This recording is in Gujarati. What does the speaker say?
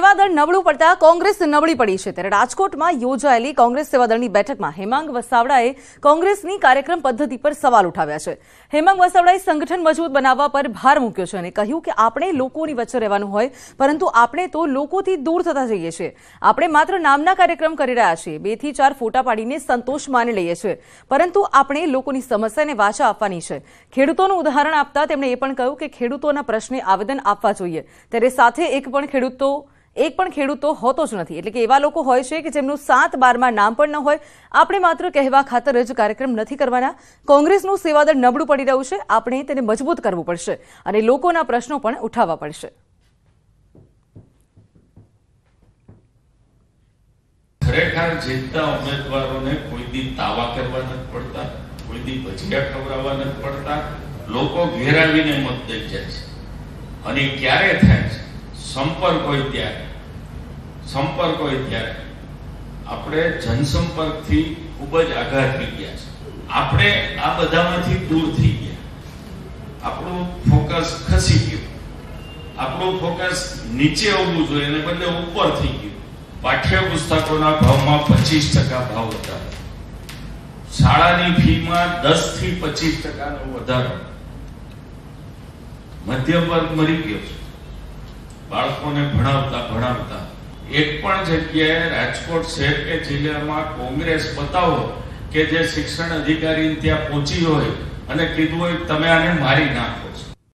સેવાદળ નબળું પડતા કોંગ્રેસ નબળી પડી છે. ત્યારે રાજકોટમાં યોજાયેલી કોંગ્રેસ સેવાદળની બેઠકમાં હેમાંગ વસાવડાએ કોંગ્રેસની કાર્યક્રમ પદ્ધતિ પર સવાલ ઉઠાવ્યા છે. હેમાંગ વસાવડાએ સંગઠન મજબૂત બનાવવા પર ભાર મૂક્યો છે અને કહ્યું કે આપણે લોકોની વચ્ચે રહેવાનું હોય, પરંતુ આપણે તો લોકોથી દૂર થતા જઈએ છીએ. આપણે માત્ર નામના કાર્યક્રમ કરી રહ્યા છીએ. બેથી ચાર ફોટા પાડીને સંતોષ માની લઈએ છીએ. પરંતુ આપણે લોકોની સમસ્યાને વાચા આપવાની છે. ખેડૂતોનું ઉદાહરણ આપતા તેમણે એ પણ કહ્યું કે ખેડૂતોના પ્રશ્ને આવેદન આપવા જોઈએ. ત્યારે સાથે એક પણ ખેડૂતો એક પણ ખેડૂતો હોતો જ નથી. એટલે કે એવા લોકો હોય છે કે જેમનું સાત બારમાં નામ પણ ન હોય. આપણે માત્ર કહેવા ખાતર જ કાર્યક્રમ નથી કરવાના. કોંગ્રેસનું સેવાદળ નબળું પડી રહ્યું છે. આપણે તેને મજબૂત કરવું પડશે અને લોકોના પ્રશ્નો પણ ઉઠાવવા પડશે. ખરેખર જીતતા ઉમેદવારોને કોઈ દી તાવા કરવા નથી પડતા, કોઈ દી ભજીયા ખવડાવવા નથી પડતા. લોકો ઘેરાવીને મત દઈ જાય છે. અને ક્યારે થાય છે? સંપર્ક હોય ત્યારે. સંપર્ક હોય ત્યારે આપણે જનસંપર્કથી ખૂબ જ આઘાત થઈ ગયા છે. આપણે આ બધામાંથી દૂર થઈ ગયા. આપણું ફોકસ ખસી ગયું. આપણું ફોકસ નીચે આવવું જોઈએ એને બદલે ઉપર થઈ ગયું. પાઠ્યપુસ્તકોના ભાવમાં પચીસ ટકા ભાવ વધારો. શાળાની ફીમાં દસથી પચીસ ટકાનો વધારો. મધ્યમ વર્ગ મરી ગયો છે. બાળકોને ભણાવતા ભણાવતા એક પણ જગ્યાએ રાજકોટ શહેર કે જિલ્લામાં કોંગ્રેસ બતાવો કે જે શિક્ષણ અધિકારી ત્યાં પહોંચી હોય અને કીધું હોય તમે આને મારી નાખો છો.